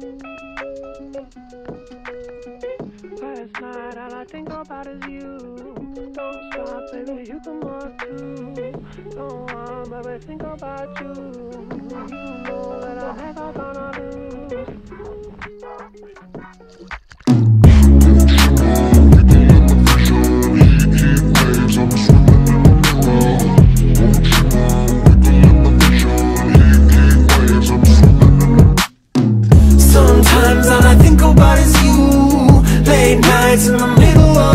Last night, all I think about is you. Don't stop, baby, you come up too. Don't want, baby, think about you. You know that I'm never gonna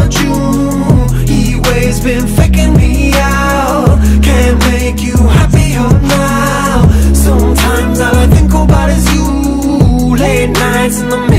of June He waves been faking me out. Can't make you happier now. Sometimes all I think about is you. Late nights in the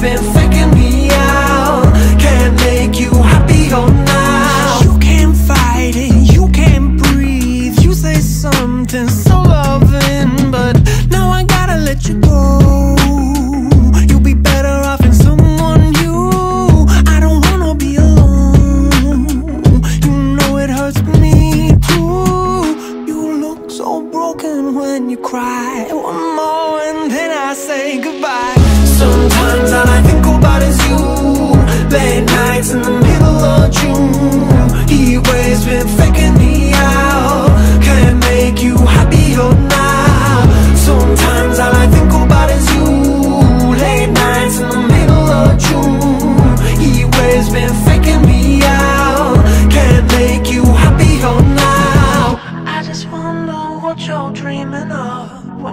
Been faking me out. Can't make you happier oh, now. You can't fight it, you can't breathe. You say something so loving But now I gotta let you go I say goodbye. Sometimes all I think about is you. Late nights in the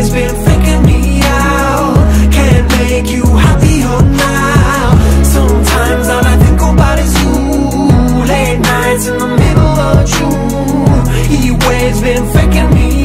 Waves been faking me out. Can't make you happier now. Sometimes all I think about is you. Late nights in the middle of June. Waves been faking me